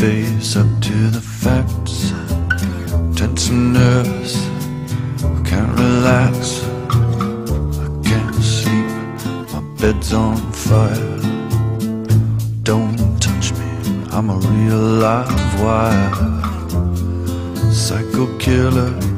face up to the facts. Tense and nervous, I can't relax. I can't sleep, my bed's on fire. Don't touch me, I'm a real live wire. Psycho killer.